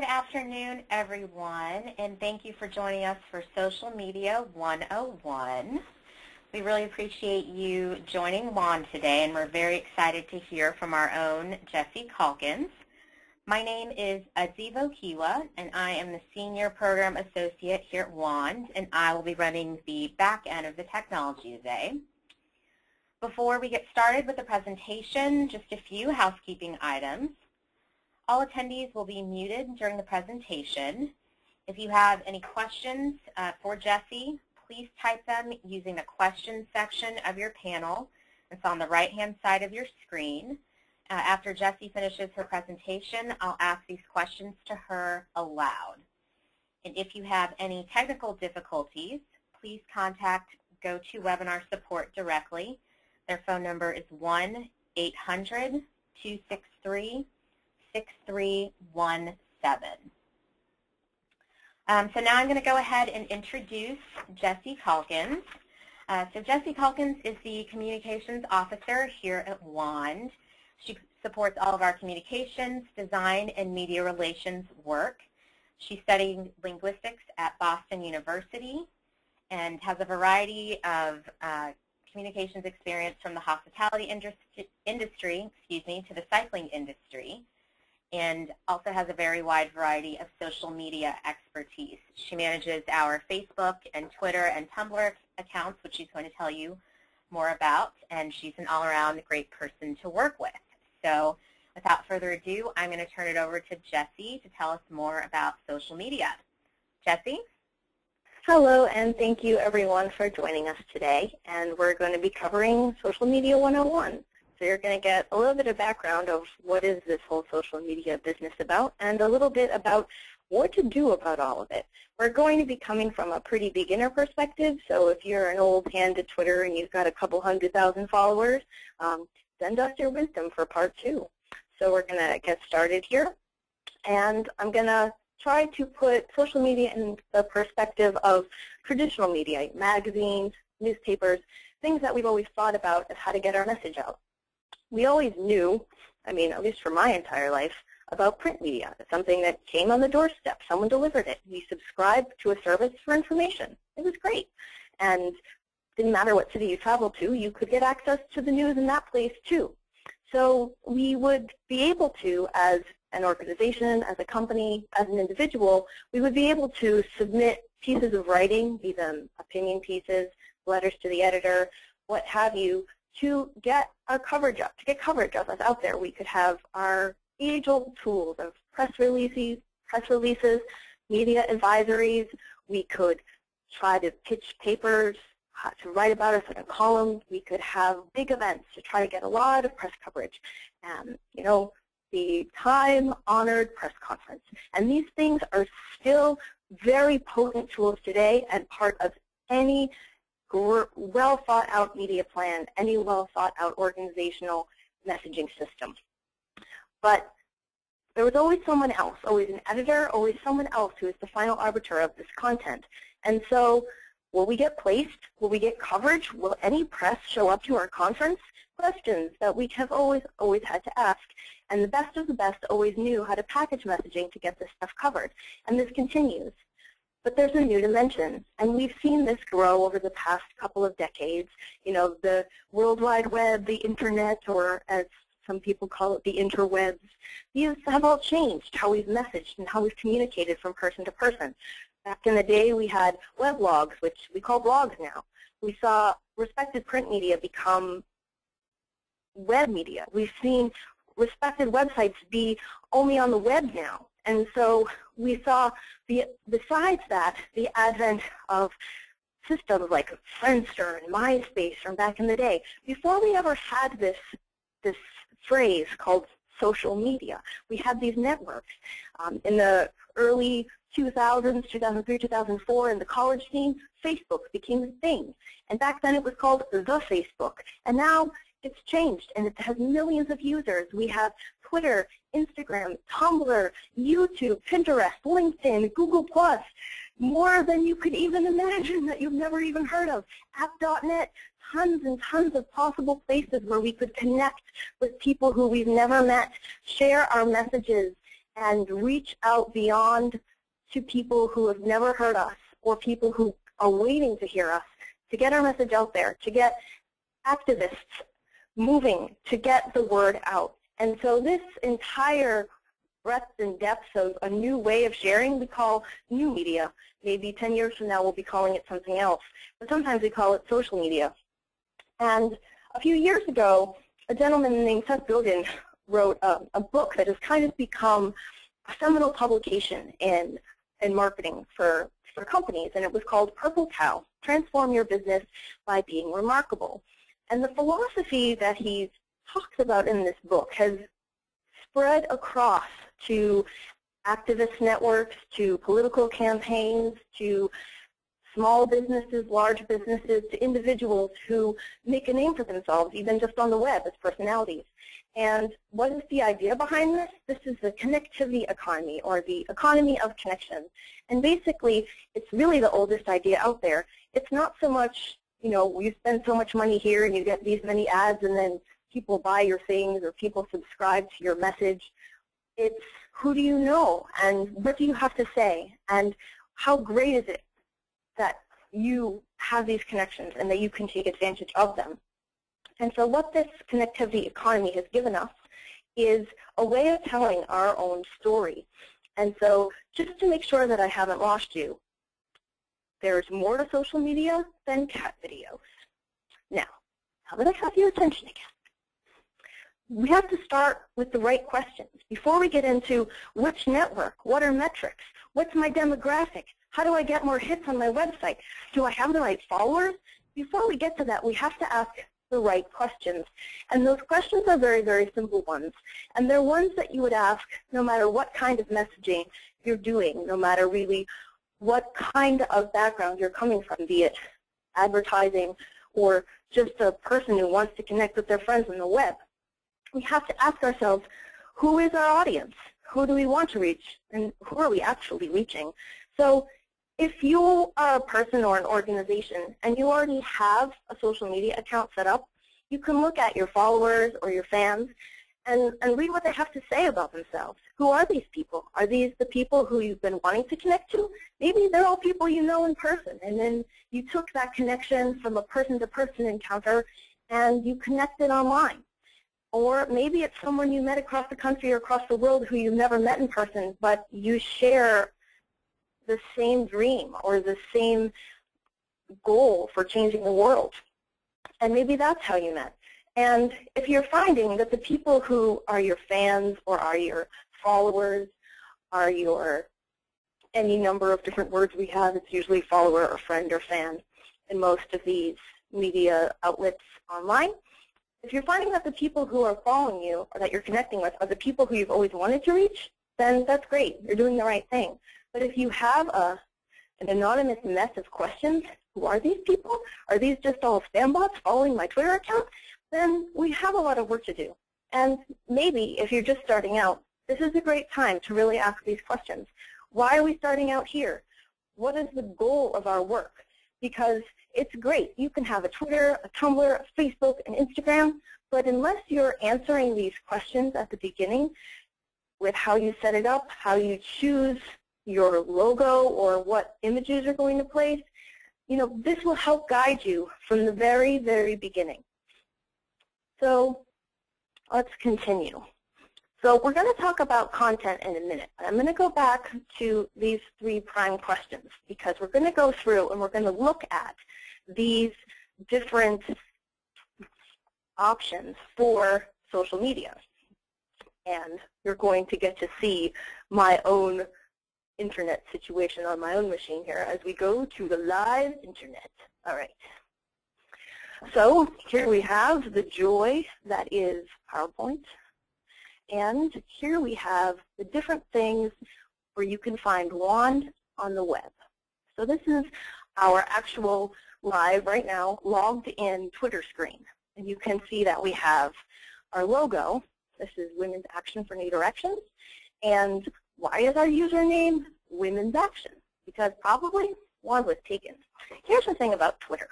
Good afternoon, everyone, and thank you for joining us for Social Media 101. We really appreciate you joining WAND today, and we're very excited to hear from our own Jesse Calkins. My name is Azivo Kiwa, and I am the Senior Program Associate here at WAND, and I will be running the back end of the technology today. Before we get started with the presentation, just a few housekeeping items. All attendees will be muted during the presentation. If you have any questions uh, for Jesse, please type them using the questions section of your panel. It's on the right-hand side of your screen. Uh, after Jessie finishes her presentation, I'll ask these questions to her aloud. And if you have any technical difficulties, please contact GoToWebinar support directly. Their phone number is 1-800-263 6317. Um, so now I'm going to go ahead and introduce Jesse Calkins. Uh, so Jesse Calkins is the Communications Officer here at WAND. She supports all of our communications, design, and media relations work. She's studying linguistics at Boston University and has a variety of uh, communications experience from the hospitality industry, industry excuse me, to the cycling industry and also has a very wide variety of social media expertise. She manages our Facebook and Twitter and Tumblr accounts, which she's going to tell you more about, and she's an all-around great person to work with. So without further ado, I'm going to turn it over to Jessie to tell us more about social media. Jessie? Hello, and thank you everyone for joining us today. And we're going to be covering Social Media 101. So you're going to get a little bit of background of what is this whole social media business about and a little bit about what to do about all of it. We're going to be coming from a pretty beginner perspective, so if you're an old hand at Twitter and you've got a couple hundred thousand followers, um, send us your wisdom for part two. So we're going to get started here, and I'm going to try to put social media in the perspective of traditional media, magazines, newspapers, things that we've always thought about as how to get our message out we always knew, I mean, at least for my entire life, about print media. Something that came on the doorstep. Someone delivered it. We subscribed to a service for information. It was great. And didn't matter what city you traveled to, you could get access to the news in that place too. So we would be able to, as an organization, as a company, as an individual, we would be able to submit pieces of writing, be them opinion pieces, letters to the editor, what have you, to get our coverage up, to get coverage of us out there. We could have our age-old tools of press releases, press releases, media advisories. We could try to pitch papers uh, to write about us in a column. We could have big events to try to get a lot of press coverage. And, you know, the time-honored press conference. And these things are still very potent tools today and part of any well thought out media plan, any well thought out organizational messaging system. But there was always someone else, always an editor, always someone else who is the final arbiter of this content. And so will we get placed? Will we get coverage? Will any press show up to our conference? Questions that we have always, always had to ask. And the best of the best always knew how to package messaging to get this stuff covered. And this continues. But there's a new dimension, and we've seen this grow over the past couple of decades. You know, the World Wide Web, the Internet, or as some people call it, the interwebs. These have all changed how we've messaged and how we've communicated from person to person. Back in the day, we had weblogs, which we call blogs now. We saw respected print media become web media. We've seen respected websites be only on the web now. And so we saw, the, besides that, the advent of systems like Friendster and MySpace from back in the day. Before we ever had this, this phrase called social media, we had these networks. Um, in the early 2000s, 2003, 2004, in the college scene, Facebook became a thing. And back then it was called the Facebook. And now it's changed, and it has millions of users. We have Twitter, Instagram, Tumblr, YouTube, Pinterest, LinkedIn, Google+, more than you could even imagine that you've never even heard of. App.net, tons and tons of possible places where we could connect with people who we've never met, share our messages, and reach out beyond to people who have never heard us or people who are waiting to hear us, to get our message out there, to get activists moving, to get the word out. And so this entire breadth and depth of a new way of sharing we call new media. Maybe 10 years from now we'll be calling it something else, but sometimes we call it social media. And a few years ago, a gentleman named Seth Godin wrote a, a book that has kind of become a seminal publication in, in marketing for, for companies, and it was called Purple Cow, Transform Your Business by Being Remarkable. And the philosophy that he talks about in this book has spread across to activist networks, to political campaigns, to small businesses, large businesses, to individuals who make a name for themselves, even just on the web as personalities. And what is the idea behind this? This is the connectivity economy, or the economy of connection. And basically, it's really the oldest idea out there. It's not so much, you know, you spend so much money here and you get these many ads and then people buy your things or people subscribe to your message. It's who do you know and what do you have to say and how great is it that you have these connections and that you can take advantage of them. And so what this connectivity economy has given us is a way of telling our own story. And so just to make sure that I haven't lost you, there's more to social media than cat videos. Now, how did I have your attention again? we have to start with the right questions. Before we get into which network, what are metrics, what's my demographic, how do I get more hits on my website, do I have the right followers? Before we get to that, we have to ask the right questions. And those questions are very, very simple ones. And they're ones that you would ask no matter what kind of messaging you're doing, no matter really what kind of background you're coming from, be it advertising or just a person who wants to connect with their friends on the web we have to ask ourselves, who is our audience? Who do we want to reach? And who are we actually reaching? So if you are a person or an organization and you already have a social media account set up, you can look at your followers or your fans and, and read what they have to say about themselves. Who are these people? Are these the people who you've been wanting to connect to? Maybe they're all people you know in person, and then you took that connection from a person-to-person -person encounter and you connected online. Or maybe it's someone you met across the country or across the world who you've never met in person, but you share the same dream or the same goal for changing the world. And maybe that's how you met. And if you're finding that the people who are your fans or are your followers, are your any number of different words we have, it's usually follower or friend or fan in most of these media outlets online. If you're finding that the people who are following you or that you're connecting with are the people who you've always wanted to reach, then that's great. You're doing the right thing. But if you have a, an anonymous mess of questions, who are these people? Are these just all spam bots following my Twitter account? Then we have a lot of work to do. And maybe if you're just starting out, this is a great time to really ask these questions. Why are we starting out here? What is the goal of our work? Because it's great. You can have a Twitter, a Tumblr, a Facebook, an Instagram, but unless you're answering these questions at the beginning with how you set it up, how you choose your logo or what images are going to place, you know, this will help guide you from the very, very beginning. So let's continue. So we're going to talk about content in a minute. I'm going to go back to these three prime questions because we're going to go through and we're going to look at these different options for social media. And you're going to get to see my own internet situation on my own machine here as we go to the live internet. All right. So here we have the joy that is PowerPoint. And here we have the different things where you can find WAND on the web. So this is our actual live right now logged in Twitter screen. And you can see that we have our logo. This is Women's Action for New Directions. And why is our username Women's Action? Because probably one was taken. Here's the thing about Twitter.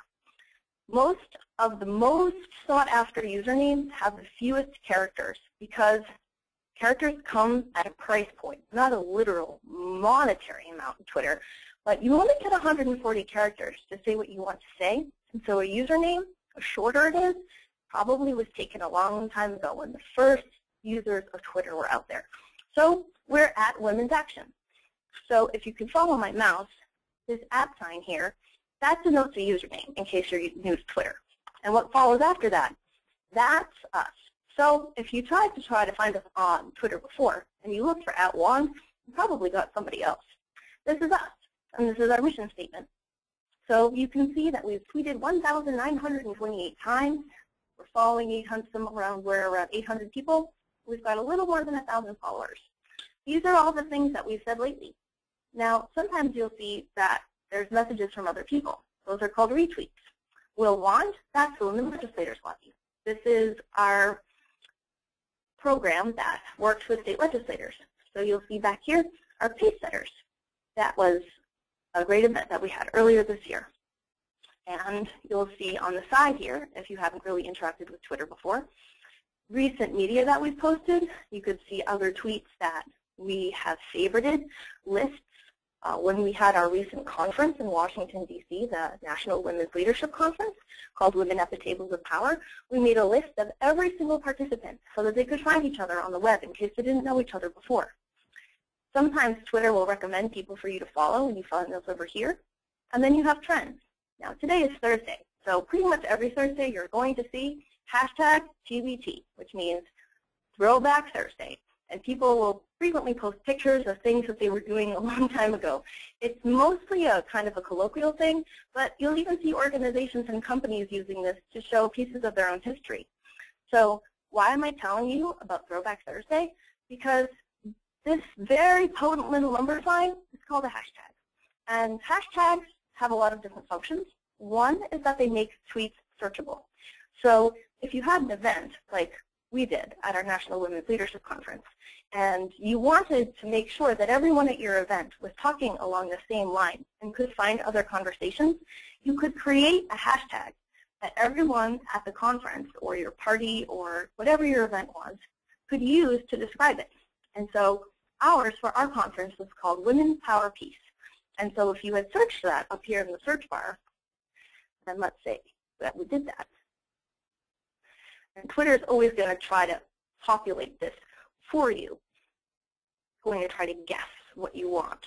Most of the most sought after usernames have the fewest characters because characters come at a price point, not a literal monetary amount in Twitter, but you only get 140 characters to say what you want to say. And so a username, the shorter it is, probably was taken a long time ago when the first users of Twitter were out there. So we're at Women's Action. So if you can follow my mouse, this at sign here, that denotes a username in case you're new to Twitter. And what follows after that, that's us. So if you tried to try to find us on Twitter before and you looked for at WAND, you probably got somebody else. This is us, and this is our mission statement. So you can see that we've tweeted 1,928 times. We're following 800, some around, we're around 800 people. We've got a little more than 1,000 followers. These are all the things that we've said lately. Now, sometimes you'll see that there's messages from other people. Those are called retweets. We'll Want, that's the Women Legislators Lobby. This is our program that works with state legislators. So you'll see back here our pace setters. That was a great event that we had earlier this year. And you'll see on the side here, if you haven't really interacted with Twitter before, recent media that we've posted. You could see other tweets that we have favorited, lists. Uh, when we had our recent conference in Washington, D.C., the National Women's Leadership Conference called Women at the Tables of Power, we made a list of every single participant so that they could find each other on the web in case they didn't know each other before. Sometimes Twitter will recommend people for you to follow, and you find those over here. And then you have trends. Now, today is Thursday, so pretty much every Thursday you're going to see hashtag TBT, which means Throwback Thursday. And people will frequently post pictures of things that they were doing a long time ago. It's mostly a kind of a colloquial thing, but you'll even see organizations and companies using this to show pieces of their own history. So why am I telling you about Throwback Thursday? Because this very potent little number sign is called a hashtag. And hashtags have a lot of different functions. One is that they make tweets searchable. So if you had an event like we did at our National Women's Leadership Conference, and you wanted to make sure that everyone at your event was talking along the same line and could find other conversations, you could create a hashtag that everyone at the conference or your party or whatever your event was could use to describe it. And so ours for our conference was called Women's Power Peace. And so if you had searched that up here in the search bar, then let's say that we did that, Twitter is always going to try to populate this for you. It's going to try to guess what you want.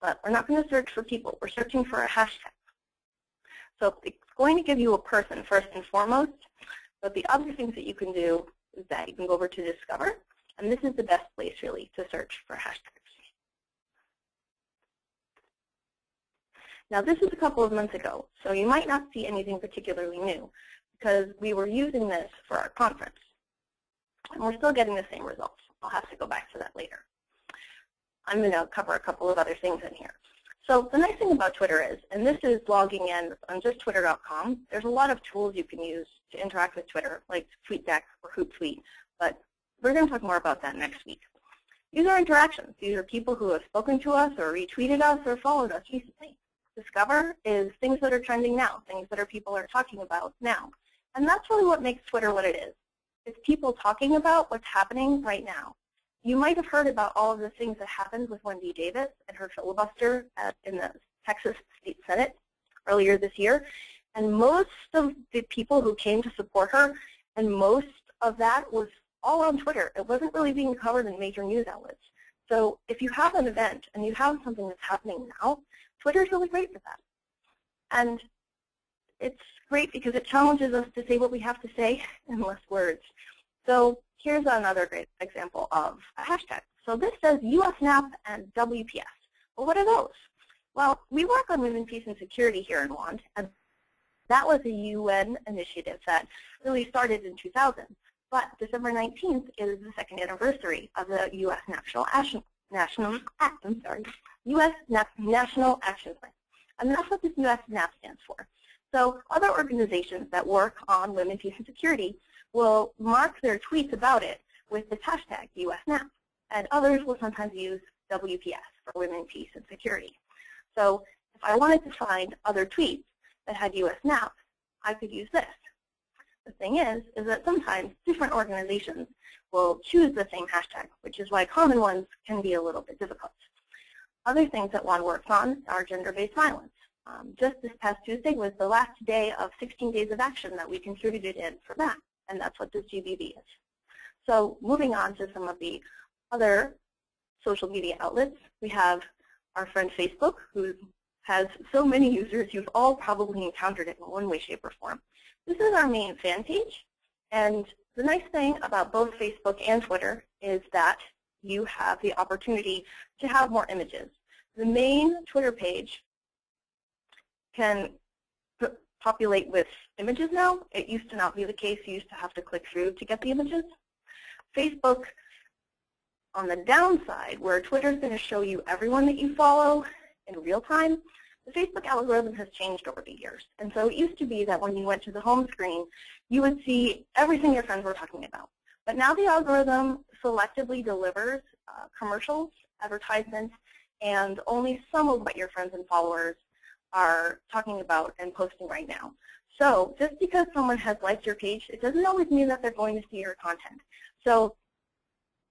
But we're not going to search for people. We're searching for a hashtag. So it's going to give you a person first and foremost. But the other things that you can do is that you can go over to Discover. And this is the best place, really, to search for hashtags. Now, this is a couple of months ago, so you might not see anything particularly new because we were using this for our conference. And we're still getting the same results. I'll have to go back to that later. I'm going to cover a couple of other things in here. So the nice thing about Twitter is, and this is logging in on just twitter.com, there's a lot of tools you can use to interact with Twitter, like TweetDeck or Hootsuite, but we're going to talk more about that next week. These are interactions. These are people who have spoken to us or retweeted us or followed us recently. Discover is things that are trending now, things that are people are talking about now. And that's really what makes Twitter what it is. It's people talking about what's happening right now. You might have heard about all of the things that happened with Wendy Davis and her filibuster at, in the Texas State Senate earlier this year. And most of the people who came to support her, and most of that was all on Twitter. It wasn't really being covered in major news outlets. So if you have an event and you have something that's happening now, Twitter is really great for that. And it's great because it challenges us to say what we have to say in less words. So here's another great example of a hashtag. So this says USNAP and WPS. Well, what are those? Well, we work on women, peace, and security here in WAND, and that was a UN initiative that really started in 2000. But December 19th is the second anniversary of the U.S. National Action, National, I'm sorry, U.S. National Action Plan. And that's what this U.S. NAP stands for. So other organizations that work on women, peace, and security will mark their tweets about it with this hashtag, USNAP. And others will sometimes use WPS for women, peace, and security. So if I wanted to find other tweets that had USNAP, I could use this. The thing is, is that sometimes different organizations will choose the same hashtag, which is why common ones can be a little bit difficult. Other things that WAND works on are gender-based violence. Um, just this past Tuesday was the last day of 16 days of action that we contributed in for that, and that's what this GBV is. So moving on to some of the other social media outlets, we have our friend Facebook, who has so many users, you've all probably encountered it in one way, shape, or form. This is our main fan page, and the nice thing about both Facebook and Twitter is that you have the opportunity to have more images. The main Twitter page can populate with images now. It used to not be the case. You used to have to click through to get the images. Facebook, on the downside, where Twitter is going to show you everyone that you follow in real time, the Facebook algorithm has changed over the years. And so it used to be that when you went to the home screen, you would see everything your friends were talking about. But now the algorithm selectively delivers uh, commercials, advertisements, and only some of what your friends and followers are talking about and posting right now. So just because someone has liked your page, it doesn't always mean that they're going to see your content. So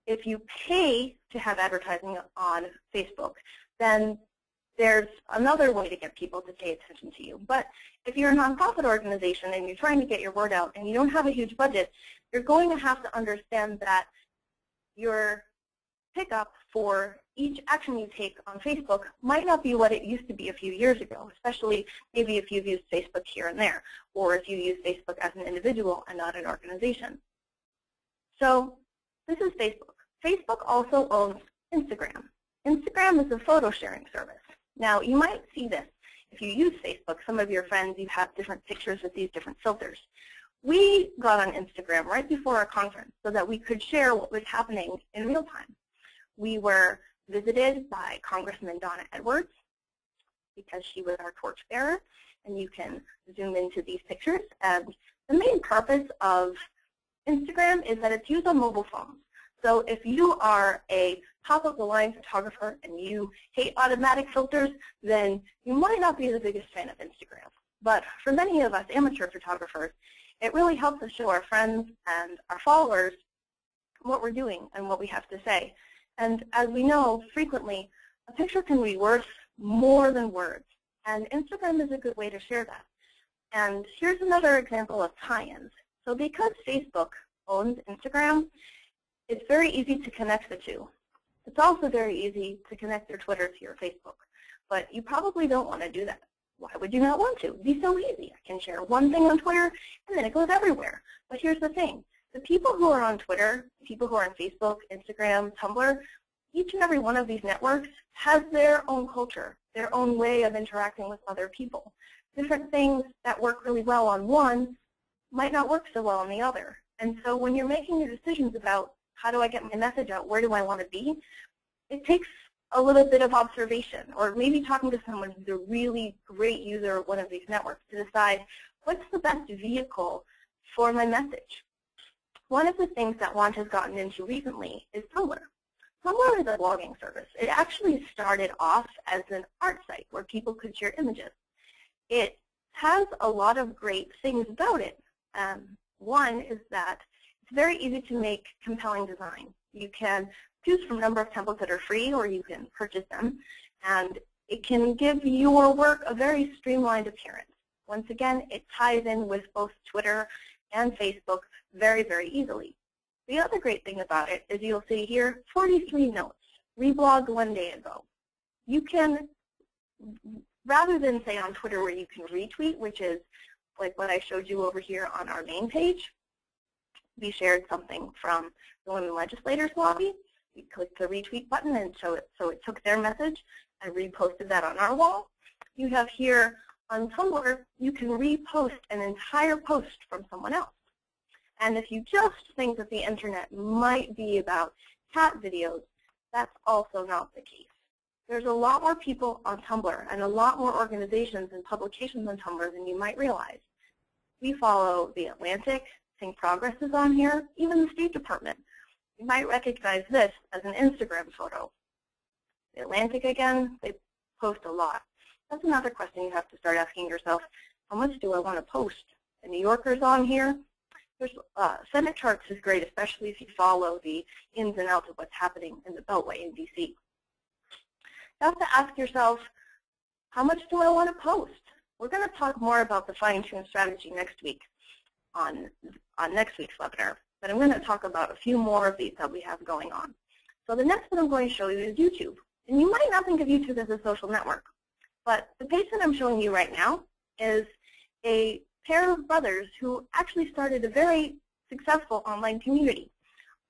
if you pay to have advertising on Facebook, then there's another way to get people to pay attention to you. But if you're a nonprofit organization and you're trying to get your word out and you don't have a huge budget, you're going to have to understand that your pickup for each action you take on Facebook might not be what it used to be a few years ago, especially maybe if you've used Facebook here and there, or if you use Facebook as an individual and not an organization. So this is Facebook. Facebook also owns Instagram. Instagram is a photo sharing service. Now, you might see this. If you use Facebook, some of your friends, you have different pictures with these different filters. We got on Instagram right before our conference so that we could share what was happening in real time. We were visited by Congressman Donna Edwards because she was our torchbearer, and you can zoom into these pictures. And the main purpose of Instagram is that it's used on mobile phones. So if you are a top-of-the-line photographer and you hate automatic filters, then you might not be the biggest fan of Instagram. But for many of us amateur photographers, it really helps us show our friends and our followers what we're doing and what we have to say. And as we know, frequently, a picture can be worth more than words. And Instagram is a good way to share that. And here's another example of tie-ins. So because Facebook owns Instagram, it's very easy to connect the two. It's also very easy to connect your Twitter to your Facebook. But you probably don't want to do that. Why would you not want to? It'd be so easy. I can share one thing on Twitter, and then it goes everywhere. But here's the thing. The people who are on Twitter, people who are on Facebook, Instagram, Tumblr, each and every one of these networks has their own culture, their own way of interacting with other people. Different things that work really well on one might not work so well on the other. And so when you're making your decisions about how do I get my message out, where do I want to be, it takes a little bit of observation or maybe talking to someone who's a really great user of one of these networks to decide what's the best vehicle for my message. One of the things that WAND has gotten into recently is Tumblr. Tumblr is a blogging service. It actually started off as an art site where people could share images. It has a lot of great things about it. Um, one is that it's very easy to make compelling design. You can choose from a number of templates that are free or you can purchase them. And it can give your work a very streamlined appearance. Once again, it ties in with both Twitter and Facebook very, very easily. The other great thing about it is you'll see here 43 notes, reblogged one day ago. You can, rather than say on Twitter where you can retweet, which is like what I showed you over here on our main page, we shared something from the Women Legislators Lobby. We clicked the retweet button and so it, so it took their message and reposted that on our wall. You have here on Tumblr, you can repost an entire post from someone else. And if you just think that the internet might be about cat videos, that's also not the case. There's a lot more people on Tumblr and a lot more organizations and publications on Tumblr than you might realize. We follow The Atlantic, Think Progress is on here, even the State Department. You might recognize this as an Instagram photo. The Atlantic again, they post a lot. That's another question you have to start asking yourself. How much do I want to post? The New Yorker's on here. Uh, Senate charts is great, especially if you follow the ins and outs of what's happening in the Beltway in DC. You have to ask yourself, how much do I want to post? We're going to talk more about the fine-tune strategy next week on, on next week's webinar, but I'm going to talk about a few more of these that we have going on. So the next one I'm going to show you is YouTube. And you might not think of YouTube as a social network, but the page that I'm showing you right now is a pair of brothers who actually started a very successful online community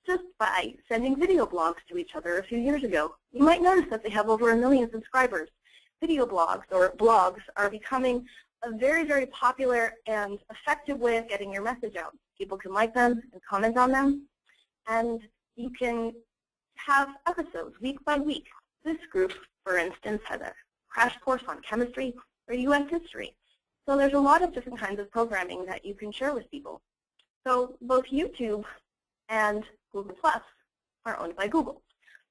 just by sending video blogs to each other a few years ago. You might notice that they have over a million subscribers. Video blogs or blogs are becoming a very, very popular and effective way of getting your message out. People can like them and comment on them, and you can have episodes week by week. This group, for instance, has a crash course on chemistry or U.S. history. So there's a lot of different kinds of programming that you can share with people. So both YouTube and Google Plus are owned by Google.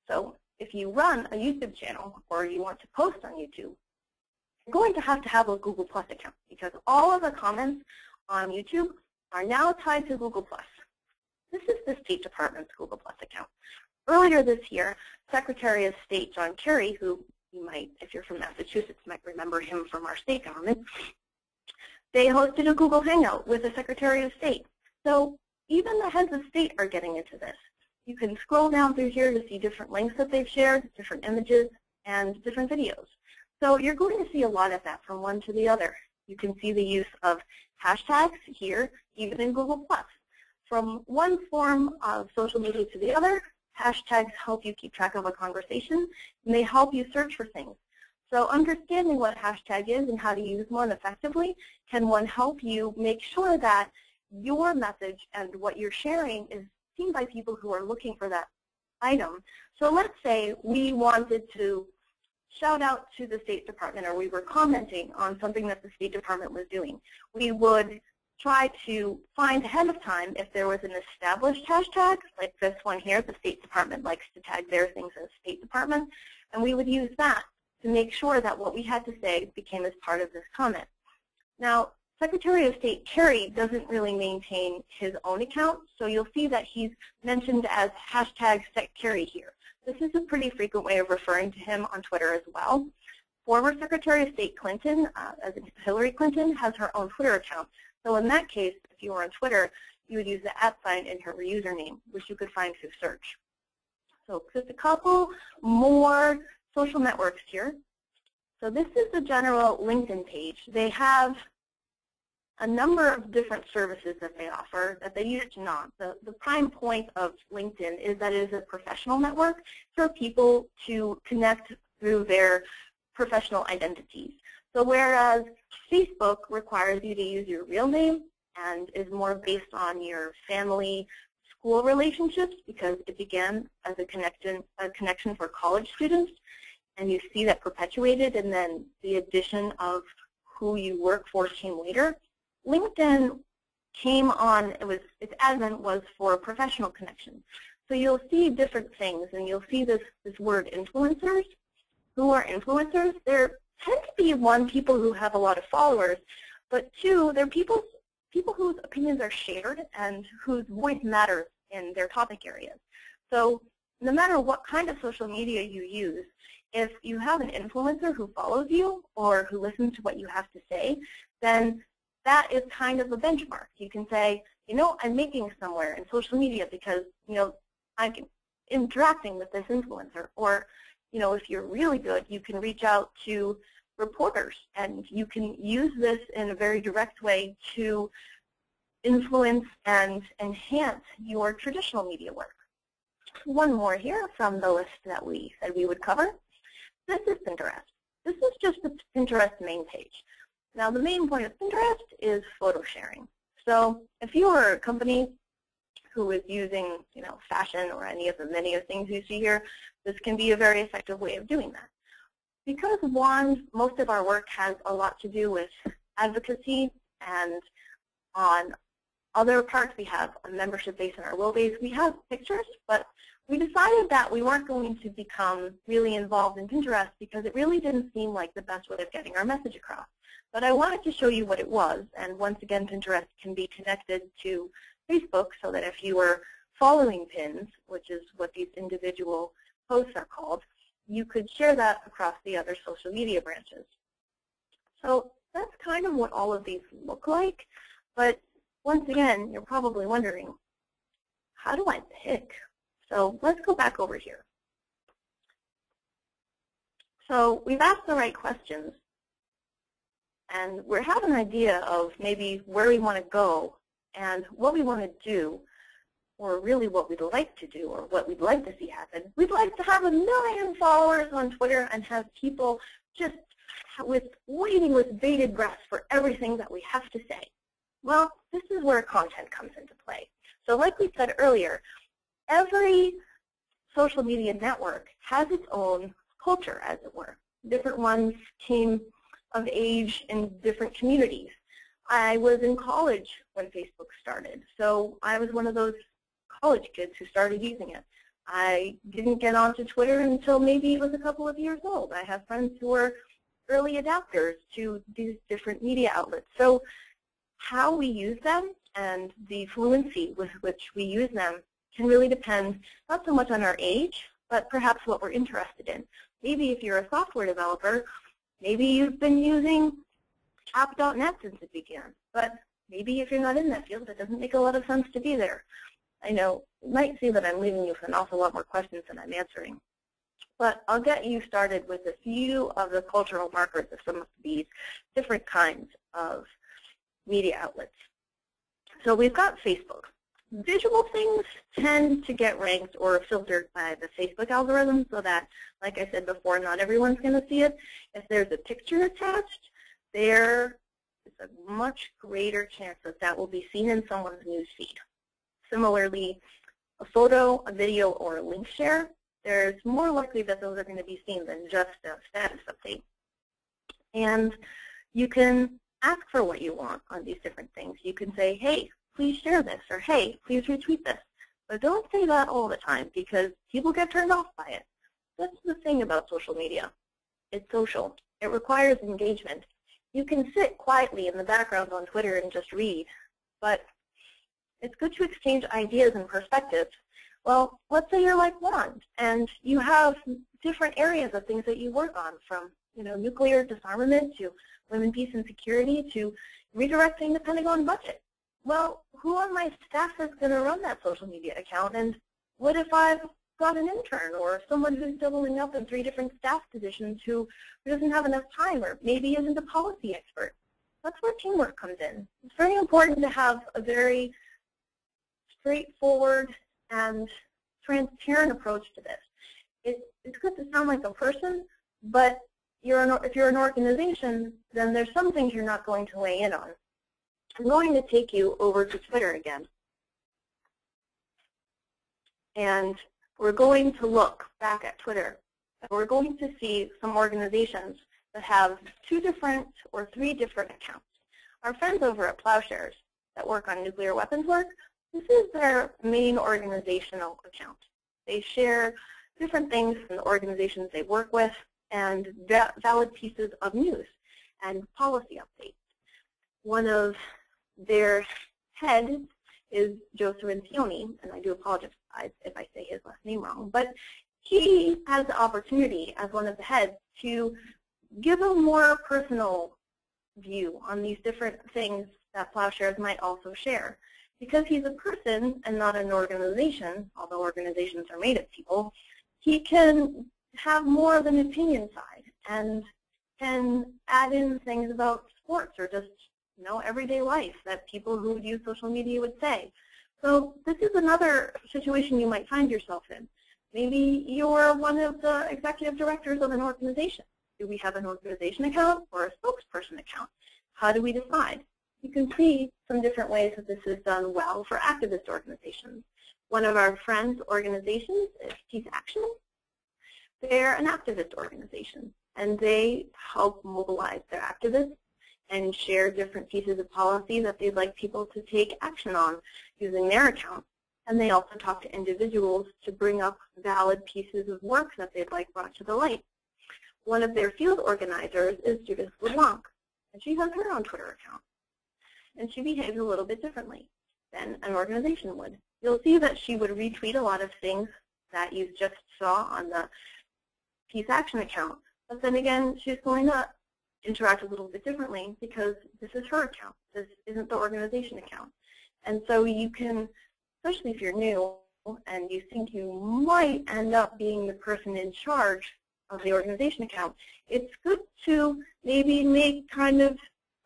So if you run a YouTube channel or you want to post on YouTube, you're going to have to have a Google Plus account because all of the comments on YouTube are now tied to Google Plus. This is the State Department's Google Plus account. Earlier this year, Secretary of State John Kerry, who you might, if you're from Massachusetts, might remember him from our state government, they hosted a Google Hangout with the Secretary of State. So even the heads of state are getting into this. You can scroll down through here to see different links that they've shared, different images, and different videos. So you're going to see a lot of that from one to the other. You can see the use of hashtags here, even in Google+. From one form of social media to the other, hashtags help you keep track of a conversation, and they help you search for things. So understanding what hashtag is and how to use one effectively can one help you make sure that your message and what you're sharing is seen by people who are looking for that item. So let's say we wanted to shout out to the State Department or we were commenting on something that the State Department was doing. We would try to find ahead of time if there was an established hashtag, like this one here, the State Department likes to tag their things as State Department, and we would use that to make sure that what we had to say became as part of this comment. Now, Secretary of State Kerry doesn't really maintain his own account, so you'll see that he's mentioned as hashtag SecKerry here. This is a pretty frequent way of referring to him on Twitter as well. Former Secretary of State Clinton, uh, as Hillary Clinton, has her own Twitter account. So in that case, if you were on Twitter, you would use the at sign in her username, which you could find through search. So just a couple more social networks here. So this is the general LinkedIn page. They have a number of different services that they offer that they use to not. The, the prime point of LinkedIn is that it is a professional network for people to connect through their professional identities. So whereas Facebook requires you to use your real name and is more based on your family school relationships because it began as a connection, a connection for college students, and you see that perpetuated, and then the addition of who you work for came later. LinkedIn came on, it was, its advent was for professional connection. So you'll see different things, and you'll see this, this word influencers. Who are influencers? There tend to be, one, people who have a lot of followers, but two, they're people, people whose opinions are shared and whose voice matters in their topic areas. So no matter what kind of social media you use, if you have an influencer who follows you or who listens to what you have to say, then that is kind of a benchmark. You can say, you know, I'm making somewhere in social media because, you know, I'm interacting with this influencer. Or, you know, if you're really good, you can reach out to reporters and you can use this in a very direct way to influence and enhance your traditional media work. One more here from the list that we said we would cover. This is Pinterest. This is just the Pinterest main page. Now the main point of Pinterest is photo sharing. So if you are a company who is using you know, fashion or any of the many of things you see here, this can be a very effective way of doing that. Because one, most of our work has a lot to do with advocacy and on other parts we have a membership base in our will base. We have pictures, but we decided that we weren't going to become really involved in Pinterest because it really didn't seem like the best way of getting our message across. But I wanted to show you what it was, and once again, Pinterest can be connected to Facebook so that if you were following pins, which is what these individual posts are called, you could share that across the other social media branches. So that's kind of what all of these look like. But once again, you're probably wondering, how do I pick? So let's go back over here. So we've asked the right questions, and we have an idea of maybe where we want to go and what we want to do, or really what we'd like to do, or what we'd like to see happen. We'd like to have a million followers on Twitter and have people just with waiting with bated breath for everything that we have to say. Well, this is where content comes into play. So like we said earlier, every social media network has its own culture, as it were. Different ones came of age in different communities. I was in college when Facebook started, so I was one of those college kids who started using it. I didn't get onto Twitter until maybe it was a couple of years old. I have friends who were early adapters to these different media outlets. So how we use them and the fluency with which we use them can really depend not so much on our age, but perhaps what we're interested in. Maybe if you're a software developer, maybe you've been using app.net since it began. But maybe if you're not in that field, it doesn't make a lot of sense to be there. I know you might see that I'm leaving you with an awful lot more questions than I'm answering. But I'll get you started with a few of the cultural markers of some of these different kinds of media outlets. So we've got Facebook. Hmm. Visual things tend to get ranked or filtered by the Facebook algorithm so that, like I said before, not everyone's going to see it. If there's a picture attached, there is a much greater chance that that will be seen in someone's news feed. Similarly, a photo, a video, or a link share, there's more likely that those are going to be seen than just a status update. And you can ask for what you want on these different things. You can say, hey, please share this, or hey, please retweet this. But don't say that all the time because people get turned off by it. That's the thing about social media. It's social. It requires engagement. You can sit quietly in the background on Twitter and just read, but it's good to exchange ideas and perspectives. Well, let's say you're like WAND, and you have different areas of things that you work on, from you know nuclear disarmament to women, peace, and security to redirecting the Pentagon budget. Well, who on my staff is going to run that social media account? And what if I've got an intern or someone who's doubling up in three different staff positions who, doesn't have enough time or maybe isn't a policy expert? That's where teamwork comes in. It's very important to have a very straightforward and transparent approach to this. It, it's good to sound like a person, but you're an, if you're an organization, then there's some things you're not going to weigh in on. I'm going to take you over to Twitter again. And we're going to look back at Twitter. We're going to see some organizations that have two different or three different accounts. Our friends over at Plowshares that work on nuclear weapons work, this is their main organizational account. They share different things from the organizations they work with and valid pieces of news and policy updates. One of their heads is Joe Cirincione, and I do apologize if I say his last name wrong, but he has the opportunity as one of the heads to give a more personal view on these different things that plowshares might also share. Because he's a person and not an organization, although organizations are made of people, he can have more of an opinion side and can add in things about sports or just you know everyday life that people who would use social media would say. So this is another situation you might find yourself in. Maybe you're one of the executive directors of an organization. Do we have an organization account or a spokesperson account? How do we decide? You can see some different ways that this is done well for activist organizations. One of our friends' organizations is Peace Action, they're an activist organization, and they help mobilize their activists and share different pieces of policy that they'd like people to take action on using their account. And they also talk to individuals to bring up valid pieces of work that they'd like brought to the light. One of their field organizers is Judith LeBlanc, and she has her own Twitter account. And she behaves a little bit differently. than an organization would. You'll see that she would retweet a lot of things that you just saw on the Action account. But then again, she's going to interact a little bit differently because this is her account. This isn't the organization account. And so you can, especially if you're new and you think you might end up being the person in charge of the organization account, it's good to maybe make kind of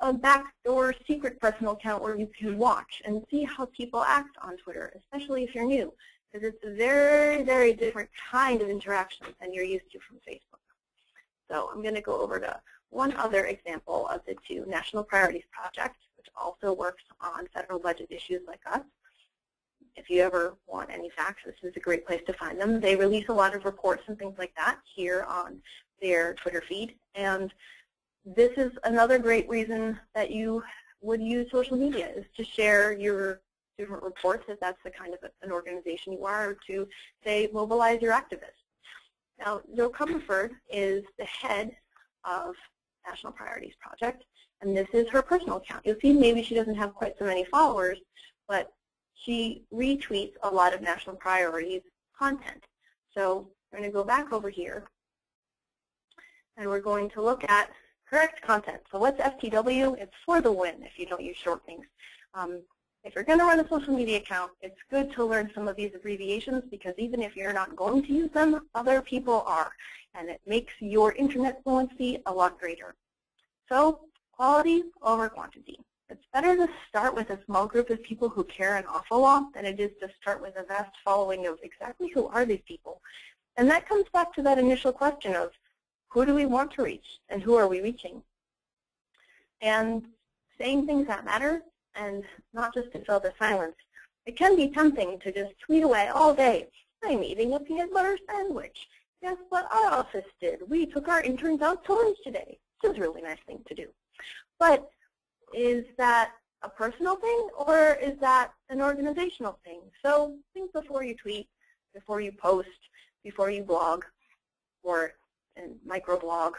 a backdoor secret personal account where you can watch and see how people act on Twitter, especially if you're new, because it's a very, very different kind of interaction than you're used to from Facebook. So I'm going to go over to one other example of the two National Priorities Project, which also works on federal budget issues like us. If you ever want any facts, this is a great place to find them. They release a lot of reports and things like that here on their Twitter feed. And this is another great reason that you would use social media is to share your different reports if that's the kind of an organization you are, to, say, mobilize your activists. Now, Jo Comerford is the head of National Priorities Project, and this is her personal account. You'll see maybe she doesn't have quite so many followers, but she retweets a lot of National Priorities content. So we're going to go back over here, and we're going to look at correct content. So what's FTW? It's for the win if you don't use short things. Um, if you're going to run a social media account, it's good to learn some of these abbreviations because even if you're not going to use them, other people are. And it makes your internet fluency a lot greater. So quality over quantity. It's better to start with a small group of people who care an awful lot than it is to start with a vast following of exactly who are these people. And that comes back to that initial question of who do we want to reach and who are we reaching? And saying things that matter and not just to fill the silence. It can be tempting to just tweet away all day. I'm eating a peanut butter sandwich. Guess what our office did? We took our interns out to lunch today. This is a really nice thing to do. But is that a personal thing or is that an organizational thing? So think before you tweet, before you post, before you blog or microblog,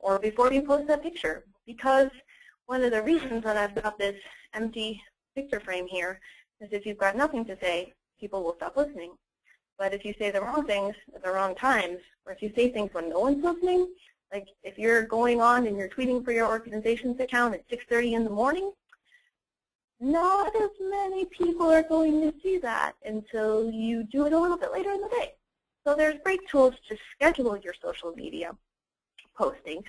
or before you post that picture. Because one of the reasons that I've got this empty picture frame here is if you've got nothing to say, people will stop listening. But if you say the wrong things at the wrong times, or if you say things when no one's listening, like if you're going on and you're tweeting for your organization's account at 6.30 in the morning, not as many people are going to see that until you do it a little bit later in the day. So there's great tools to schedule your social media posting,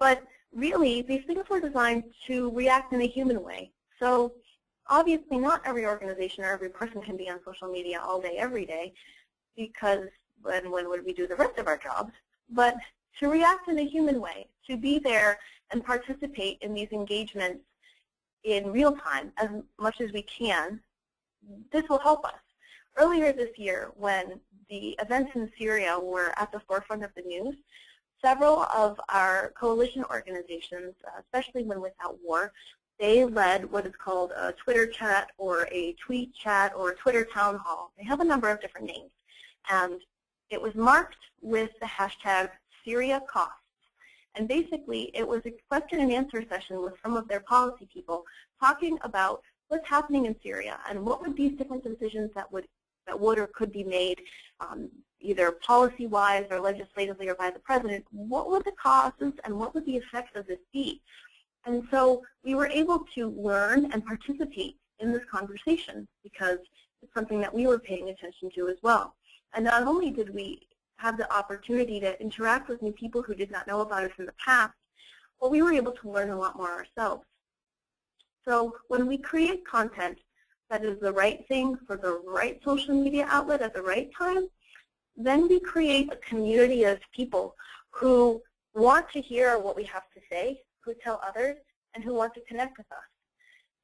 but really these things were designed to react in a human way. So obviously not every organization or every person can be on social media all day, every day, because when, when would we do the rest of our jobs? But to react in a human way, to be there and participate in these engagements in real time as much as we can, this will help us. Earlier this year, when the events in Syria were at the forefront of the news, several of our coalition organizations, uh, especially Win Without War, they led what is called a Twitter chat or a tweet chat or a Twitter town hall. They have a number of different names. And it was marked with the hashtag Syria costs. And basically, it was a question and answer session with some of their policy people talking about what's happening in Syria and what would these different decisions that would that would or could be made um, either policy-wise or legislatively or by the president, what would the causes and what would the effects of this be? And so we were able to learn and participate in this conversation because it's something that we were paying attention to as well. And not only did we have the opportunity to interact with new people who did not know about us in the past, but we were able to learn a lot more ourselves. So when we create content that is the right thing for the right social media outlet at the right time, then we create a community of people who want to hear what we have to say who tell others, and who want to connect with us.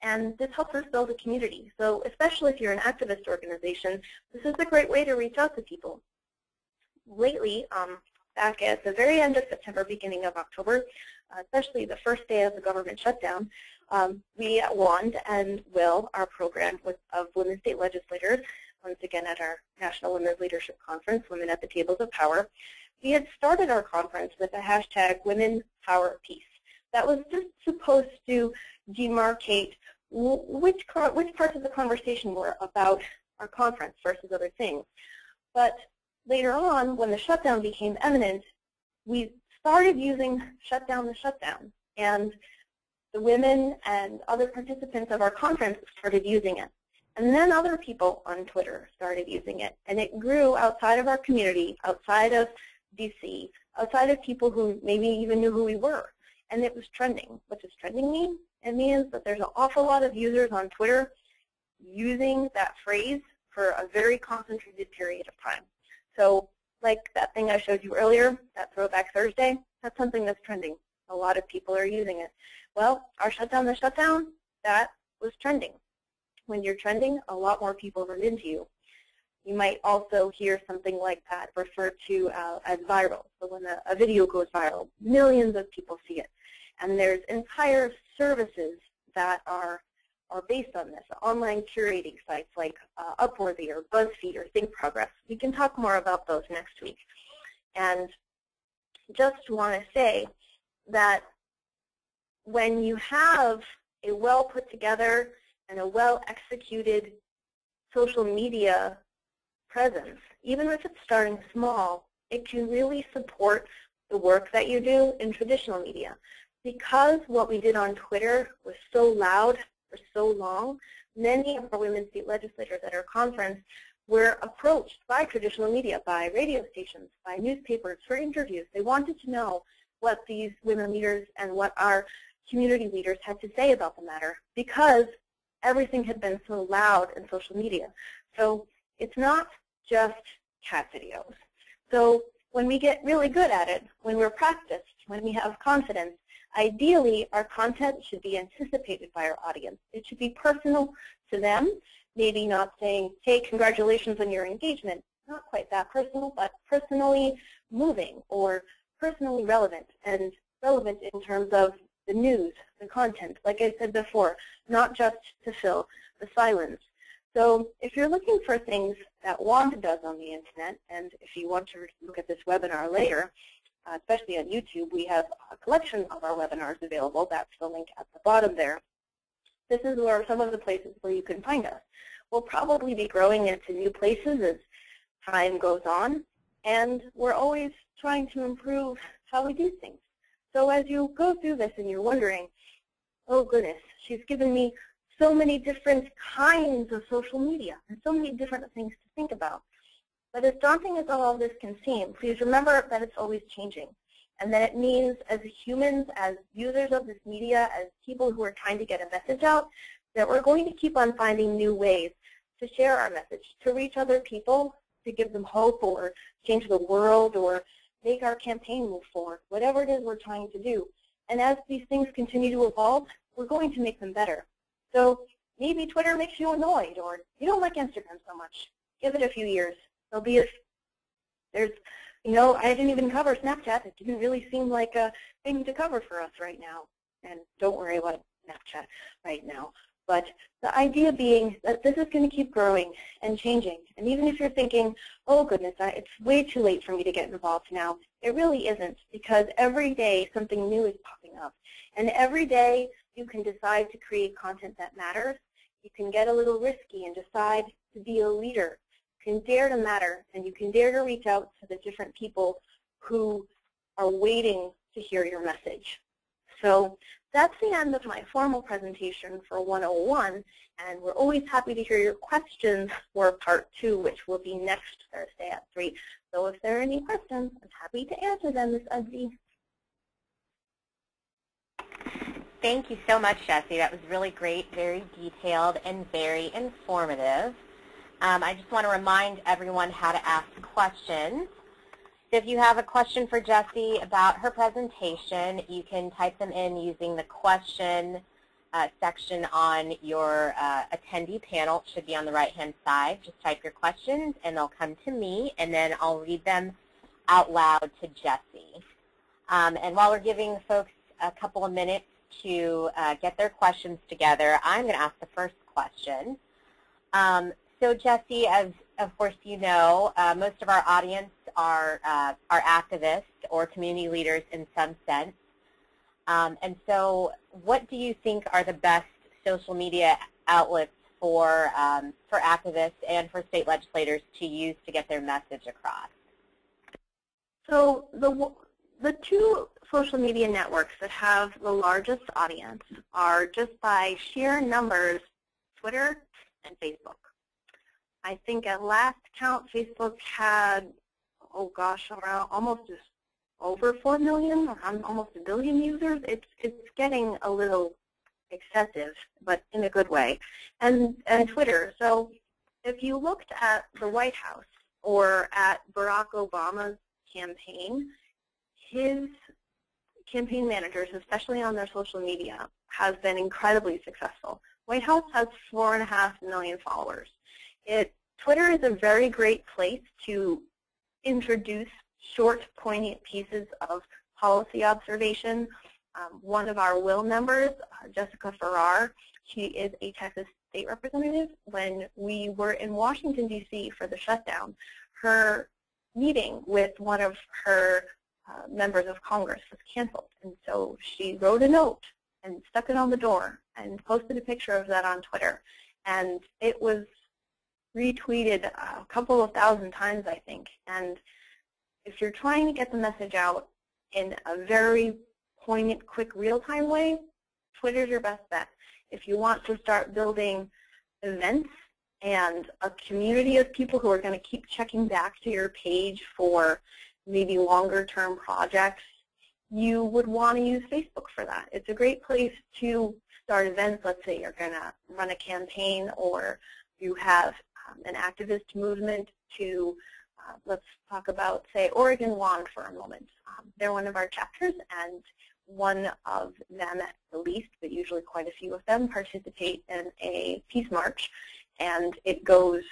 And this helps us build a community. So especially if you're an activist organization, this is a great way to reach out to people. Lately, um, back at the very end of September, beginning of October, especially the first day of the government shutdown, um, we WAND and WiLL our program with, of Women State Legislators, once again at our National Women's Leadership Conference, Women at the Tables of Power, we had started our conference with the hashtag Women Power Peace that was just supposed to demarcate which, which parts of the conversation were about our conference versus other things. But later on, when the shutdown became eminent, we started using shutdown the shutdown. And the women and other participants of our conference started using it. And then other people on Twitter started using it. And it grew outside of our community, outside of DC, outside of people who maybe even knew who we were. And it was trending. What does trending mean? It means that there's an awful lot of users on Twitter using that phrase for a very concentrated period of time. So like that thing I showed you earlier, that Throwback Thursday, that's something that's trending. A lot of people are using it. Well, our shutdown the shutdown, that was trending. When you're trending, a lot more people run into you. You might also hear something like that referred to uh, as viral. So when a, a video goes viral, millions of people see it. And there's entire services that are are based on this, online curating sites like uh, Upworthy or BuzzFeed or ThinkProgress. We can talk more about those next week. And just want to say that when you have a well put together and a well executed social media presence, even if it's starting small, it can really support the work that you do in traditional media. Because what we did on Twitter was so loud for so long, many of our women state legislators at our conference were approached by traditional media, by radio stations, by newspapers for interviews. They wanted to know what these women leaders and what our community leaders had to say about the matter because everything had been so loud in social media. So it's not just cat videos. So when we get really good at it, when we're practiced, when we have confidence, ideally our content should be anticipated by our audience. It should be personal to them, maybe not saying, hey, congratulations on your engagement. Not quite that personal, but personally moving or personally relevant and relevant in terms of the news, the content, like I said before, not just to fill the silence. So if you're looking for things that WAND does on the internet, and if you want to look at this webinar later, uh, especially on YouTube, we have a collection of our webinars available. That's the link at the bottom there. This is where some of the places where you can find us. We'll probably be growing into new places as time goes on, and we're always trying to improve how we do things. So as you go through this and you're wondering, oh goodness, she's given me so many different kinds of social media and so many different things to think about. But as daunting as all of this can seem, please remember that it's always changing and that it means as humans, as users of this media, as people who are trying to get a message out, that we're going to keep on finding new ways to share our message, to reach other people, to give them hope or change the world or make our campaign move forward, whatever it is we're trying to do. And as these things continue to evolve, we're going to make them better. So maybe Twitter makes you annoyed or you don't like Instagram so much. Give it a few years. There'll be a, there's, you know, I didn't even cover Snapchat. It didn't really seem like a thing to cover for us right now. And don't worry about Snapchat right now. But the idea being that this is going to keep growing and changing. And even if you're thinking, oh goodness, it's way too late for me to get involved now, it really isn't because every day something new is popping up. And every day you can decide to create content that matters. You can get a little risky and decide to be a leader. Can dare to matter and you can dare to reach out to the different people who are waiting to hear your message. So that's the end of my formal presentation for 101, and we're always happy to hear your questions for part two, which will be next Thursday at 3. So if there are any questions, I'm happy to answer them, Ms. Ugby. Thank you so much, Jessie. That was really great, very detailed, and very informative. Um, I just want to remind everyone how to ask questions. If you have a question for Jessie about her presentation, you can type them in using the question uh, section on your uh, attendee panel. It should be on the right-hand side. Just type your questions, and they'll come to me, and then I'll read them out loud to Jessie. Um, and while we're giving folks a couple of minutes to uh, get their questions together, I'm going to ask the first question. Um, so Jesse, as of course you know, uh, most of our audience are, uh, are activists or community leaders in some sense. Um, and so what do you think are the best social media outlets for, um, for activists and for state legislators to use to get their message across? So the, the two social media networks that have the largest audience are just by sheer numbers, Twitter and Facebook. I think at last count, Facebook had, oh gosh, around almost over 4 million, almost a billion users. It's, it's getting a little excessive, but in a good way. And, and Twitter. So if you looked at the White House or at Barack Obama's campaign, his campaign managers, especially on their social media, have been incredibly successful. White House has four and a half million followers. It, Twitter is a very great place to introduce short, poignant pieces of policy observation. Um, one of our WiLL members, uh, Jessica Farrar, she is a Texas state representative. When we were in Washington, D.C. for the shutdown, her meeting with one of her uh, members of Congress was canceled. And so she wrote a note and stuck it on the door and posted a picture of that on Twitter. And it was retweeted a couple of thousand times, I think. And if you're trying to get the message out in a very poignant, quick, real-time way, Twitter's your best bet. If you want to start building events and a community of people who are going to keep checking back to your page for maybe longer term projects, you would want to use Facebook for that. It's a great place to start events. Let's say you're going to run a campaign or you have um, an activist movement to, uh, let's talk about, say, Oregon WAND for a moment. Um, they're one of our chapters, and one of them at the least, but usually quite a few of them, participate in a peace march and it goes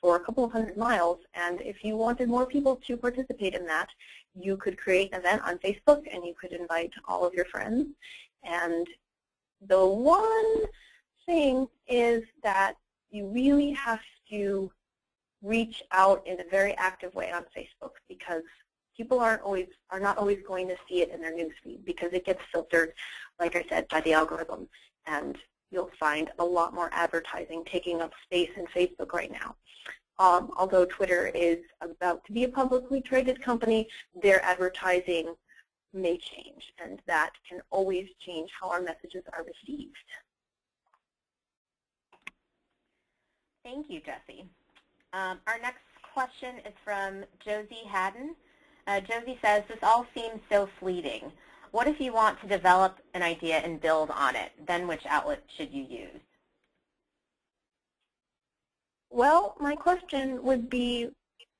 for a couple of hundred miles. And if you wanted more people to participate in that, you could create an event on Facebook and you could invite all of your friends. And the one thing is that you really have to reach out in a very active way on Facebook because people aren't always are not always going to see it in their newsfeed because it gets filtered, like I said, by the algorithm. And you'll find a lot more advertising taking up space in Facebook right now. Um, although Twitter is about to be a publicly traded company, their advertising may change, and that can always change how our messages are received. Thank you, Jesse. Um, our next question is from Josie Haddon. Uh, Josie says, this all seems so fleeting. What if you want to develop an idea and build on it? Then which outlet should you use? Well, my question would be,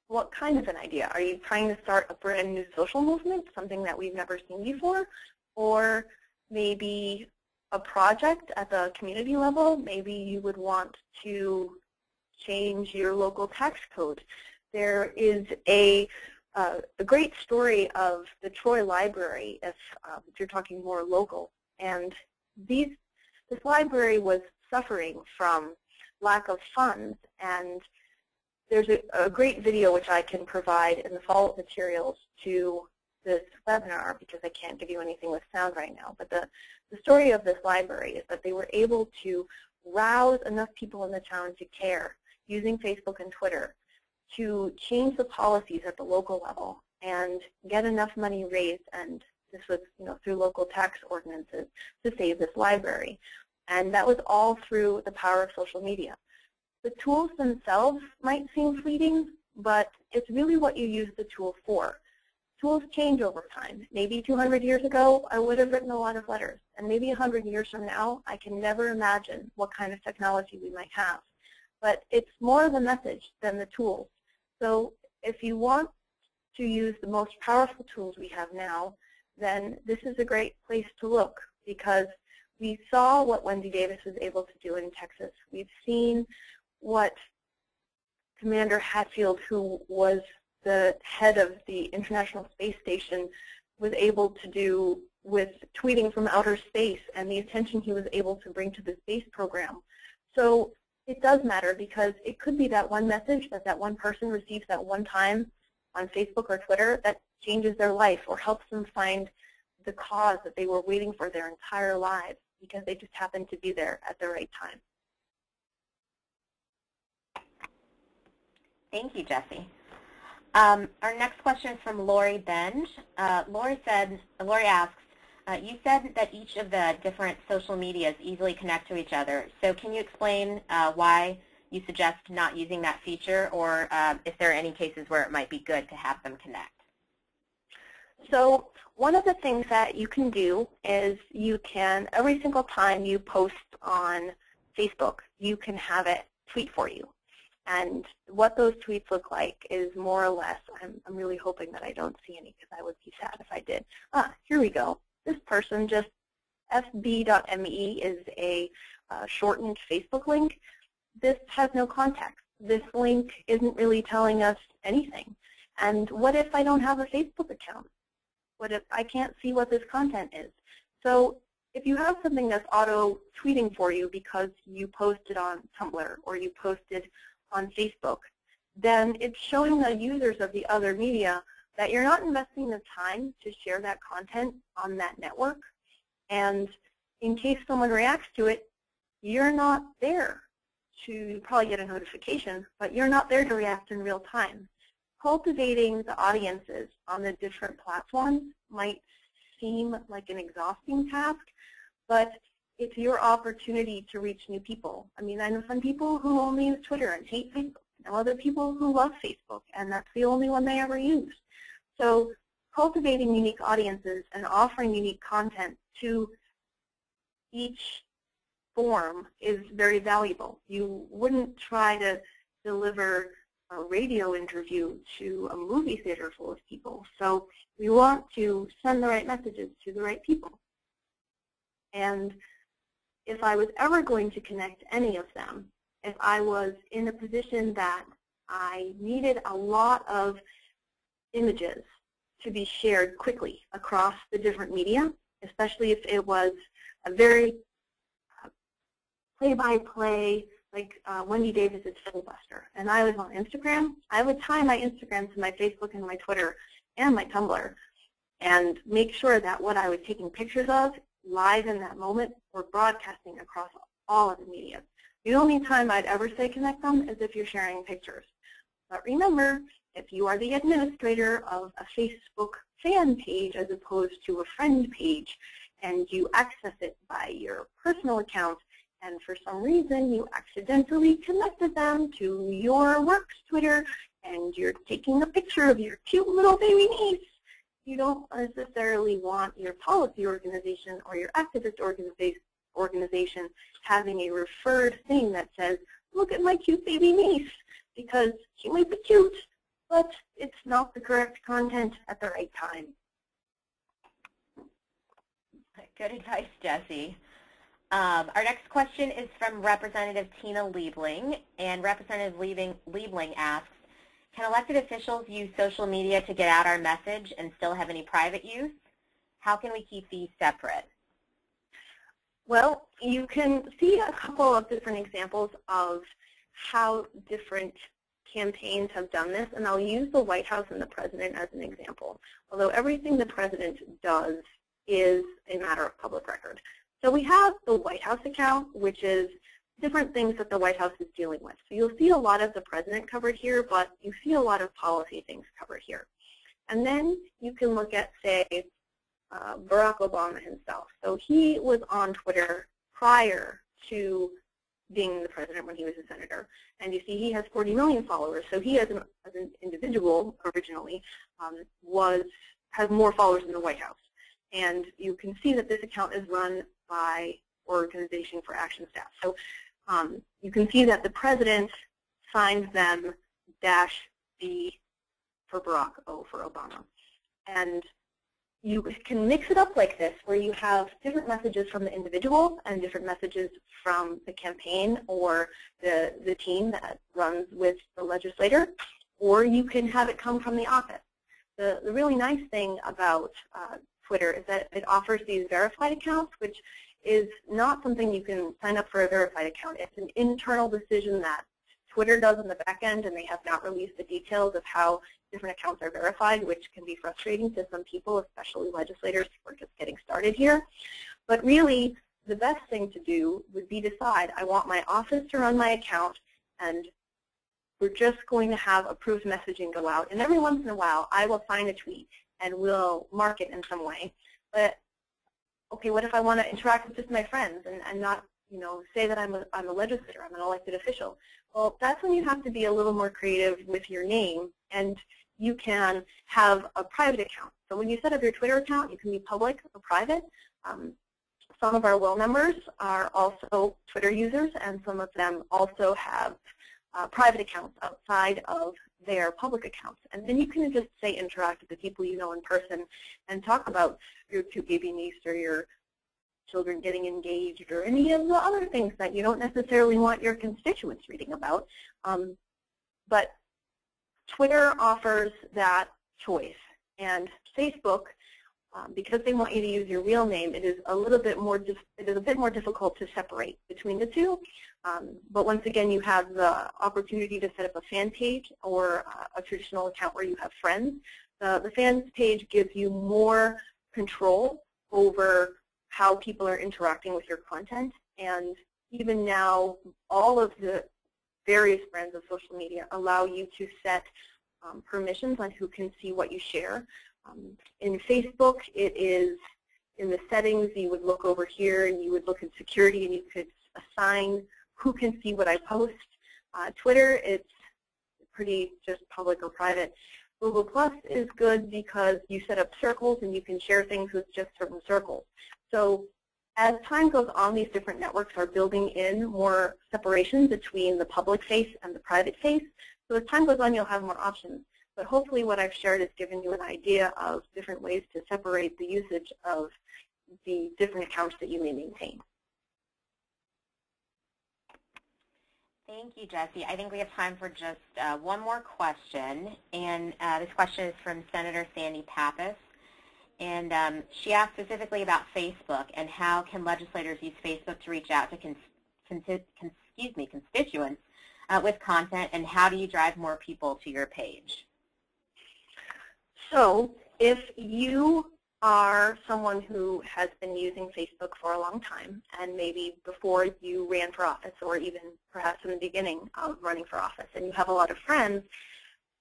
what kind of an idea? Are you trying to start a brand new social movement, something that we've never seen before? Or maybe a project at the community level? Maybe you would want to change your local tax code. There is a uh, a great story of the Troy Library, if, um, if you're talking more local. And these, this library was suffering from lack of funds. And there's a, a great video which I can provide in the follow-up materials to this webinar because I can't give you anything with sound right now. But the, the story of this library is that they were able to rouse enough people in the town to care using Facebook and Twitter to change the policies at the local level and get enough money raised, and this was you know, through local tax ordinances, to save this library. And that was all through the power of social media. The tools themselves might seem fleeting, but it's really what you use the tool for. Tools change over time. Maybe 200 years ago, I would have written a lot of letters. And maybe 100 years from now, I can never imagine what kind of technology we might have. But it's more the message than the tools. So if you want to use the most powerful tools we have now, then this is a great place to look because we saw what Wendy Davis was able to do in Texas. We've seen what Commander Hadfield, who was the head of the International Space Station, was able to do with tweeting from outer space and the attention he was able to bring to the space program. So it does matter because it could be that one message that that one person receives that one time on Facebook or Twitter that changes their life or helps them find the cause that they were waiting for their entire lives. because they just happened to be there at the right time. Thank you, Jessie. Um, our next question is from Lori Benj. Uh, Lori said, Lori asks, uh, you said that each of the different social medias easily connect to each other. So can you explain uh, why you suggest not using that feature or uh, if there are any cases where it might be good to have them connect? So one of the things that you can do is you can, every single time you post on Facebook, you can have it tweet for you. And what those tweets look like is more or less, I'm, I'm really hoping that I don't see any because I would be sad if I did. Ah, here we go. This person just, fb.me is a uh, shortened Facebook link. This has no context. This link isn't really telling us anything. And what if I don't have a Facebook account? What if I can't see what this content is? So if you have something that's auto tweeting for you because you posted on Tumblr or you posted on Facebook, then it's showing the users of the other media that you're not investing the time to share that content on that network. And in case someone reacts to it, you're not there to probably get a notification, but you're not there to react in real time. Cultivating the audiences on the different platforms might seem like an exhausting task, but it's your opportunity to reach new people. I mean, I know some people who only use Twitter and hate Facebook. I know other people who love Facebook, and that's the only one they ever use. So cultivating unique audiences and offering unique content to each form is very valuable. You wouldn't try to deliver a radio interview to a movie theater full of people. So we want to send the right messages to the right people. And if I was ever going to connect any of them, if I was in a position that I needed a lot of images to be shared quickly across the different media, especially if it was a very uh, play-by-play, like uh, Wendy Davis's filibuster, and I was on Instagram, I would tie my Instagram to my Facebook and my Twitter and my Tumblr and make sure that what I was taking pictures of live in that moment were broadcasting across all of the media. The only time I'd ever say connect them is if you're sharing pictures. But remember, if you are the administrator of a Facebook fan page as opposed to a friend page, and you access it by your personal account, and for some reason you accidentally connected them to your work's Twitter, and you're taking a picture of your cute little baby niece, you don't necessarily want your policy organization or your activist organization having a referred thing that says, look at my cute baby niece, because she might be cute, but it's not the correct content at the right time. Good advice, Jessie. Um, our next question is from Representative Tina Liebling, and Representative Liebling, Liebling asks, can elected officials use social media to get out our message and still have any private use? How can we keep these separate? Well, you can see a couple of different examples of how different campaigns have done this, and I'll use the White House and the President as an example, although everything the President does is a matter of public record. So we have the White House account, which is different things that the White House is dealing with. So you'll see a lot of the president covered here, but you see a lot of policy things covered here. And then you can look at, say, uh, Barack Obama himself. So he was on Twitter prior to being the president when he was a senator. And you see he has 40 million followers. So he, as an, as an individual originally, um, was has more followers than the White House. And you can see that this account is run by Organization for Action Staff. So um, you can see that the president signs them dash B for Barack, O for Obama. And you can mix it up like this, where you have different messages from the individual and different messages from the campaign or the, the team that runs with the legislator, or you can have it come from the office. The, the really nice thing about uh, Twitter is that it offers these verified accounts, which is not something you can sign up for a verified account. It's an internal decision that Twitter does on the back end, and they have not released the details of how different accounts are verified, which can be frustrating to some people, especially legislators who are just getting started here. But really, the best thing to do would be decide, I want my office to run my account, and we're just going to have approved messaging go out. And every once in a while, I will find a tweet and we'll mark it in some way. But okay, what if I want to interact with just my friends and, and not, you know, say that I'm a, I'm a legislator, I'm an elected official? Well, that's when you have to be a little more creative with your name, and you can have a private account. So when you set up your Twitter account, you can be public or private. Um, some of our WiLL members are also Twitter users, and some of them also have uh, private accounts outside of their public accounts. And then you can just say interact with the people you know in person and talk about your cute baby niece or your children getting engaged or any of the other things that you don't necessarily want your constituents reading about. Um, but Twitter offers that choice. And Facebook, um, because they want you to use your real name, it is a little bit more, it is a bit more difficult to separate between the two. Um, but once again, you have the opportunity to set up a fan page or uh, a traditional account where you have friends. The fans page gives you more control over how people are interacting with your content. And even now, all of the various brands of social media allow you to set um, permissions on who can see what you share. Um, in Facebook, it is in the settings, you would look over here and you would look at security and you could assign who can see what I post. Uh, Twitter, it's pretty just public or private. Google Plus is good because you set up circles and you can share things with just certain circles. So as time goes on, these different networks are building in more separation between the public face and the private face. So as time goes on, you'll have more options. But hopefully what I've shared has given you an idea of different ways to separate the usage of the different accounts that you may maintain. Thank you, Jesse. I think we have time for just uh, one more question, and uh, this question is from Senator Sandy Pappas. And um, she asked specifically about Facebook and how can legislators use Facebook to reach out to cons cons excuse me, constituents uh, with content, and how do you drive more people to your page? So if you are someone who has been using Facebook for a long time and maybe before you ran for office or even perhaps in the beginning of running for office and you have a lot of friends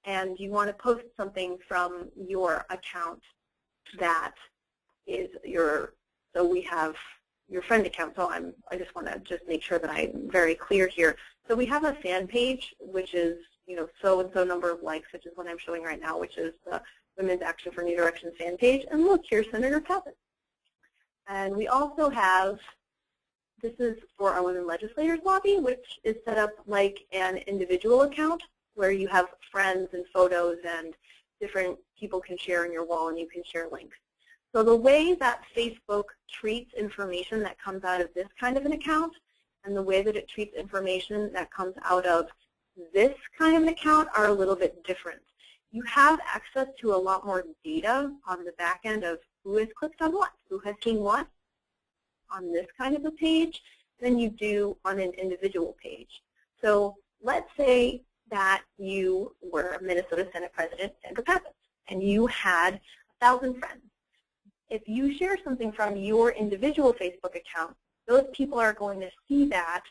and you want to post something from your account that is your, so we have your friend account, so I'm, I just want to just make sure that I'm very clear here. So we have a fan page, which is, you know, so-and-so number of likes, which is what I'm showing right now, which is the Women's Action for New Directions fan page. And look, here's Senator Pappas. And we also have, this is for our Women Legislators Lobby, which is set up like an individual account where you have friends and photos and different people can share in your wall and you can share links. So the way that Facebook treats information that comes out of this kind of an account and the way that it treats information that comes out of this kind of an account are a little bit different you have access to a lot more data on the back end of who has clicked on what, who has seen what on this kind of a page than you do on an individual page. So let's say that you were Minnesota Senate President Sandra Pappas and you had a thousand friends. If you share something from your individual Facebook account, those people are going to see that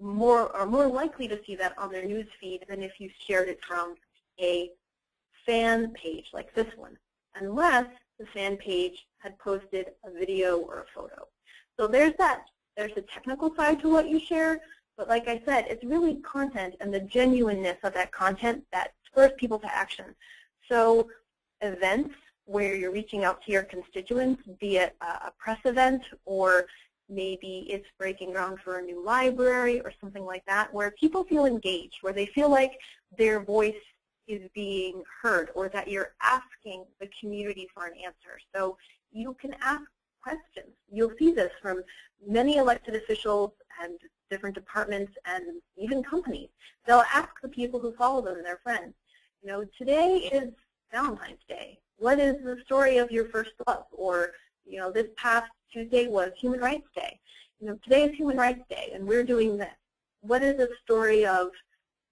more are more likely to see that on their news feed than if you shared it from a fan page like this one, unless the fan page had posted a video or a photo. So there's that. There's a technical side to what you share, but like I said, it's really content and the genuineness of that content that spurs people to action. So events where you're reaching out to your constituents, be it a press event or maybe it's breaking ground for a new library or something like that, where people feel engaged, where they feel like their voice is being heard or that you're asking the community for an answer. So you can ask questions. You'll see this from many elected officials and different departments and even companies. They'll ask the people who follow them, their friends, you know, today is Valentine's Day. What is the story of your first love? Or, you know, this past Tuesday was Human Rights Day. You know, today is Human Rights Day and we're doing this. What is the story of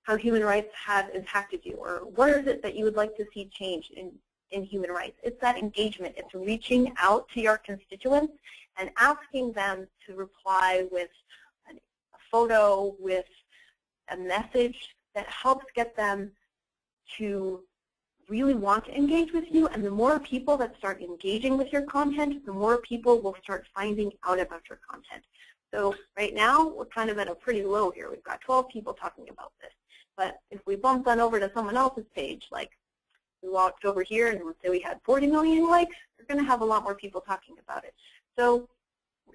how human rights have impacted you, or what is it that you would like to see change in in human rights. It's that engagement. It's reaching out to your constituents and asking them to reply with photo, with a message that helps get them to really want to engage with you. And the more people that start engaging with your content, the more people will start finding out about your content. So right now, we're kind of at a pretty low here. We've got 12 people talking about this. But if we bump on over to someone else's page, like we walked over here and let's say we had 40 million likes, we're going to have a lot more people talking about it. So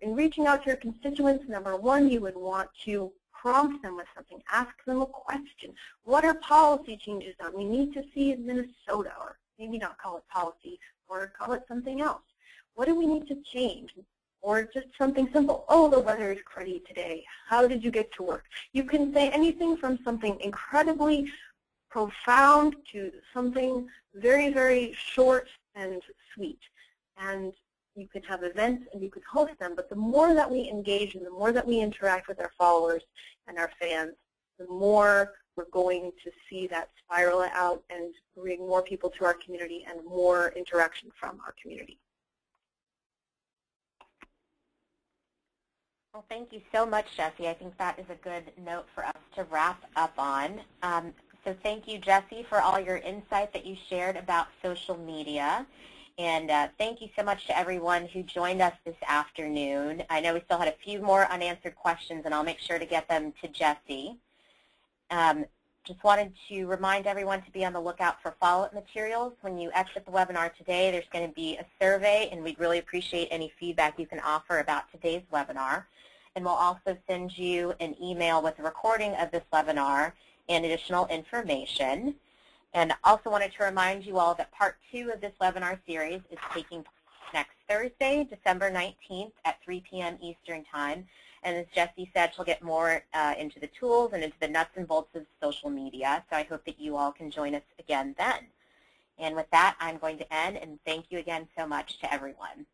in reaching out to your constituents, number one, you would want to prompt them with something. Ask them a question. What are policy changes that we need to see in Minnesota? Or maybe not call it policy, or call it something else. What do we need to change? Or just something simple. Oh, the weather is cruddy today. How did you get to work? You can say anything from something incredibly profound to something very, very short and sweet. And you can have events and you can host them, but the more that we engage and the more that we interact with our followers and our fans, the more we're going to see that spiral out and bring more people to our community and more interaction from our community. Well, thank you so much, Jesse. I think that is a good note for us to wrap up on. Um, so thank you, Jesse, for all your insight that you shared about social media. And uh, thank you so much to everyone who joined us this afternoon. I know we still had a few more unanswered questions, and I'll make sure to get them to Jesse. Um, just wanted to remind everyone to be on the lookout for follow-up materials. When you exit the webinar today, there's going to be a survey, and we'd really appreciate any feedback you can offer about today's webinar. And we'll also send you an email with a recording of this webinar and additional information. And also wanted to remind you all that part two of this webinar series is taking place next Thursday, December 19th at 3 p.m. Eastern Time. And as Jesse said, she'll get more uh, into the tools and into the nuts and bolts of social media. So I hope that you all can join us again then. And with that, I'm going to end, and thank you again so much to everyone.